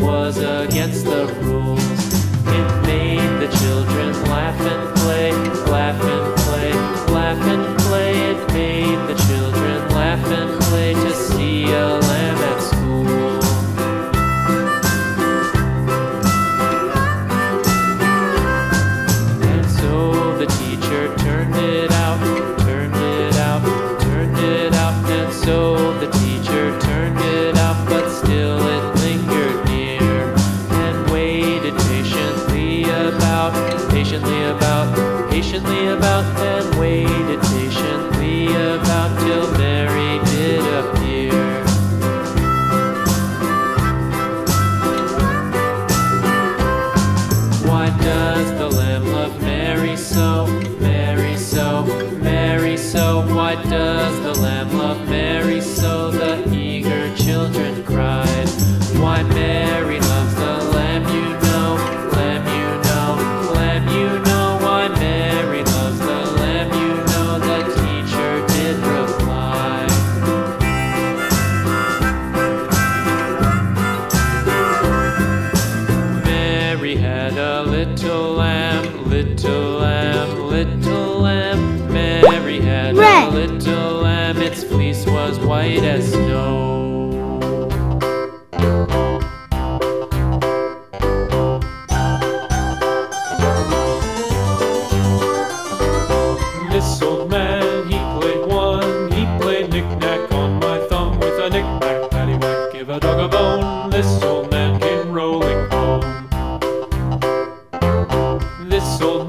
Was against the rules. It made the children laugh and play, laugh and play, laugh and play. It made the children laugh and play to see a lamb at school. And so the teacher turned it out, patiently about, patiently about, and waited was white as snow. This old man, he played one. He played knick-knack on my thumb with a knick-knack, paddywhack, give a dog a bone. This old man came rolling home. This old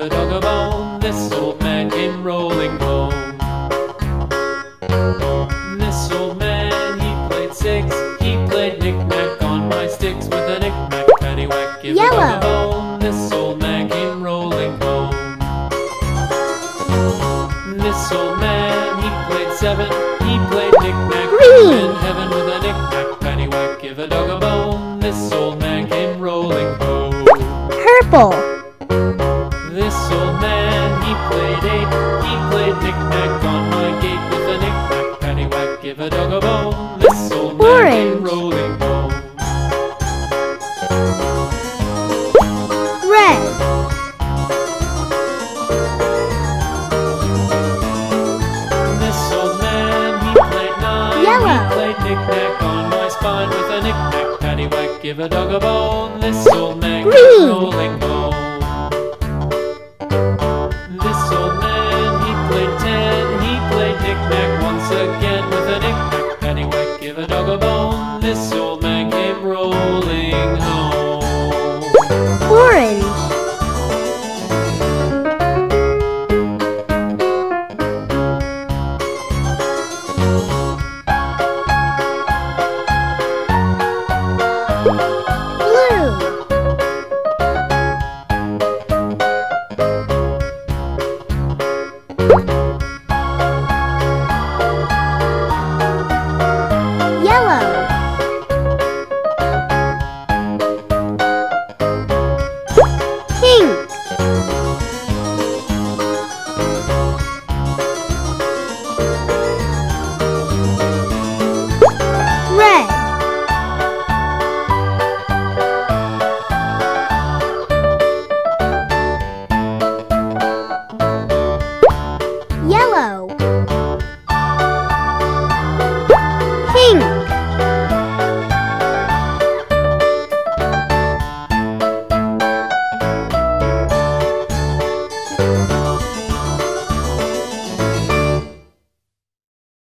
a dog a bone. This old man came rolling home. This old man, he played six. He played knick-knack on my sticks with a knick-knack, paddywhack, give a dog Yellow. a bone. This old man came rolling home. This old man, he played seven. He played knick-knack Green. in heaven with a knick-knack, paddywhack, give a dog a bone. This old man came rolling home. purple, give a dog a bone. This old man Green. rolling home. This old man, he played ten. He played knick-knack once again with a knick-knack, paddywhack, give a dog a bone. This old